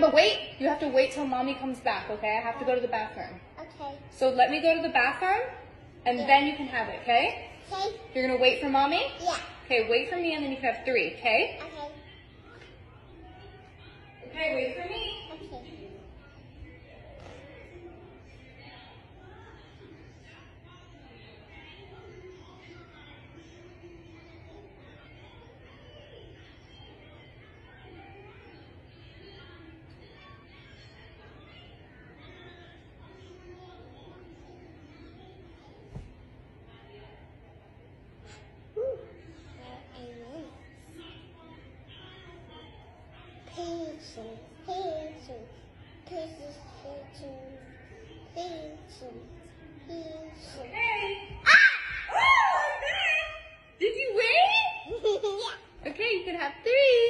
But wait, you have to wait till mommy comes back, okay? I have to go to the bathroom. Okay. So let me go to the bathroom, and Yeah. then you can have it, okay? Okay. You're gonna wait for mommy? Yeah. Okay, wait for me, and then you can have three, okay? Okay. Okay, wait for me. Okay. Patience, patience, patience, patience, patience, patience. Okay. Ah! Oh. Did you win? yeah. Okay, you can have three.